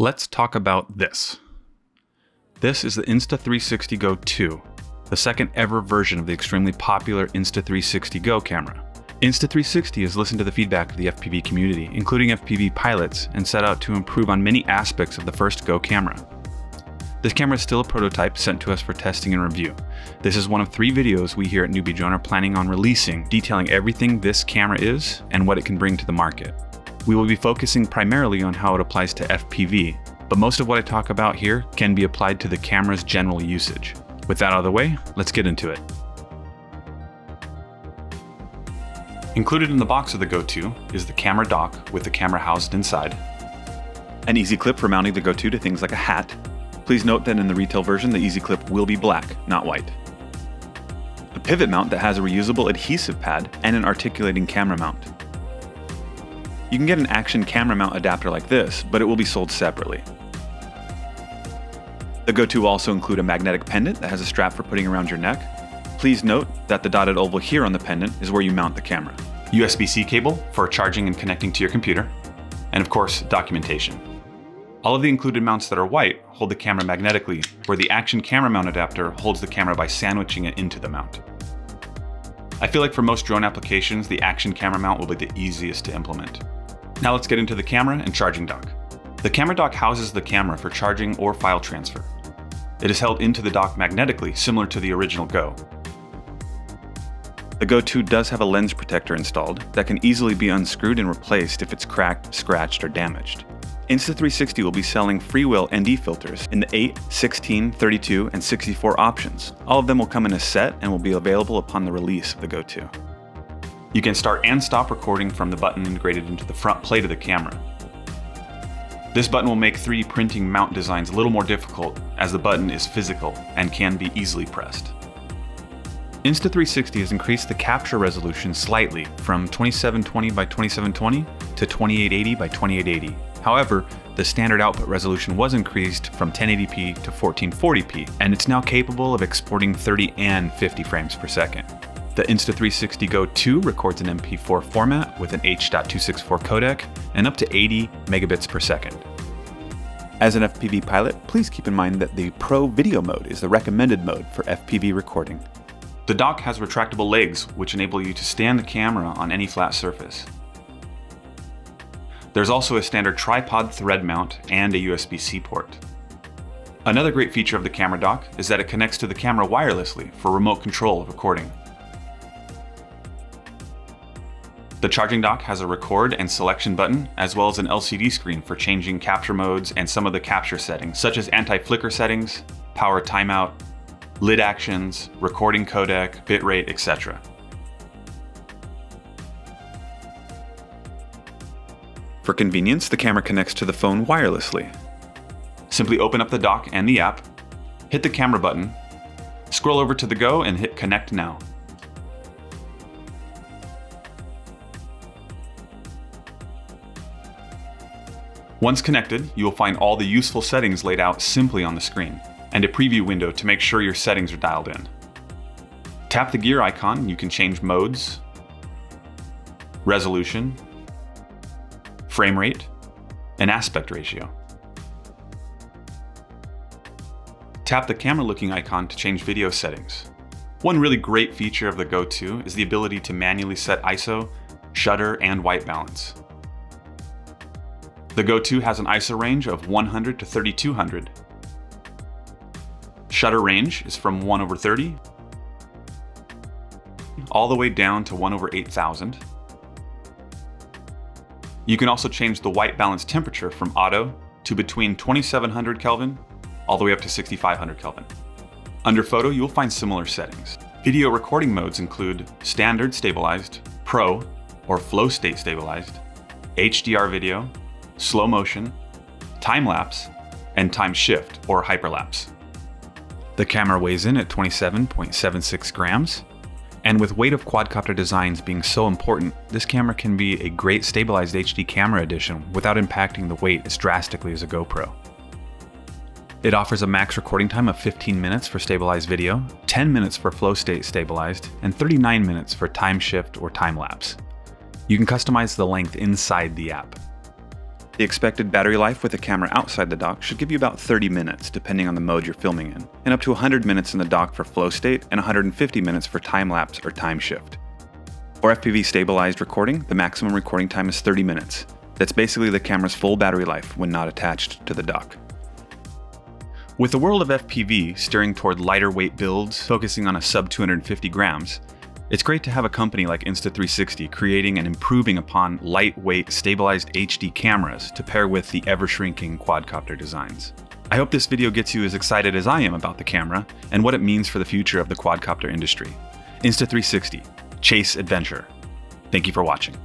Let's talk about this. This is the Insta360 Go 2, the second ever version of the extremely popular Insta360 Go camera. Insta360 has listened to the feedback of the FPV community, including FPV pilots, and set out to improve on many aspects of the first Go camera. This camera is still a prototype sent to us for testing and review. This is one of three videos we here at NewBeeDrone are planning on releasing, detailing everything this camera is and what it can bring to the market. We will be focusing primarily on how it applies to FPV, but most of what I talk about here can be applied to the camera's general usage. With that out of the way, let's get into it. Included in the box of the Go 2 is the camera dock with the camera housed inside, an easy clip for mounting the Go 2 to things like a hat. Please note that in the retail version, the easy clip will be black, not white. A pivot mount that has a reusable adhesive pad and an articulating camera mount. You can get an action camera mount adapter like this, but it will be sold separately. The Go 2 will also include a magnetic pendant that has a strap for putting around your neck. Please note that the dotted oval here on the pendant is where you mount the camera. USB-C cable for charging and connecting to your computer, and of course, documentation. All of the included mounts that are white hold the camera magnetically, where the action camera mount adapter holds the camera by sandwiching it into the mount. I feel like for most drone applications, the action camera mount will be the easiest to implement. Now let's get into the camera and charging dock. The camera dock houses the camera for charging or file transfer. It is held into the dock magnetically, similar to the original Go. The Go 2 does have a lens protector installed that can easily be unscrewed and replaced if it's cracked, scratched, or damaged. Insta360 will be selling Freewell ND filters in the 8, 16, 32, and 64 options. All of them will come in a set and will be available upon the release of the Go 2. You can start and stop recording from the button integrated into the front plate of the camera. This button will make 3D printing mount designs a little more difficult as the button is physical and can be easily pressed. Insta360 has increased the capture resolution slightly from 2720 by 2720 to 2880 by 2880. However, the standard output resolution was increased from 1080p to 1440p, and it's now capable of exporting 30 and 50 frames per second. The Insta360 Go 2 records an MP4 format with an H.264 codec and up to 80 megabits per second. As an FPV pilot, please keep in mind that the Pro Video mode is the recommended mode for FPV recording. The dock has retractable legs, which enable you to stand the camera on any flat surface. There's also a standard tripod thread mount and a USB-C port. Another great feature of the camera dock is that it connects to the camera wirelessly for remote control of recording. The charging dock has a record and selection button, as well as an LCD screen for changing capture modes and some of the capture settings, such as anti-flicker settings, power timeout, lid actions, recording codec, bitrate, etc. For convenience, the camera connects to the phone wirelessly. Simply open up the dock and the app, hit the camera button, scroll over to the Go and hit Connect Now. Once connected, you will find all the useful settings laid out simply on the screen, and a preview window to make sure your settings are dialed in. Tap the gear icon and you can change modes, resolution, frame rate, and aspect ratio. Tap the camera looking icon to change video settings. One really great feature of the Go 2 is the ability to manually set ISO, shutter, and white balance. The Go 2 has an ISO range of 100 to 3200. Shutter range is from 1 over 30 all the way down to 1 over 8000. You can also change the white balance temperature from auto to between 2700 Kelvin all the way up to 6500 Kelvin. Under photo, you will find similar settings. Video recording modes include standard stabilized, pro or flow state stabilized, HDR video, slow motion, time lapse, and time shift or hyperlapse. The camera weighs in at 27.76 grams, and with weight of quadcopter designs being so important, this camera can be a great stabilized HD camera addition without impacting the weight as drastically as a GoPro. It offers a max recording time of 15 minutes for stabilized video, 10 minutes for flow state stabilized, and 39 minutes for time shift or time lapse. You can customize the length inside the app. The expected battery life with the camera outside the dock should give you about 30 minutes, depending on the mode you're filming in, and up to 100 minutes in the dock for flow state and 150 minutes for time lapse or time shift. For FPV stabilized recording, the maximum recording time is 30 minutes. That's basically the camera's full battery life when not attached to the dock. With the world of FPV steering toward lighter weight builds, focusing on a sub 250 grams, it's great to have a company like Insta360 creating and improving upon lightweight, stabilized HD cameras to pair with the ever shrinking quadcopter designs. I hope this video gets you as excited as I am about the camera and what it means for the future of the quadcopter industry. Insta360, chase adventure. Thank you for watching.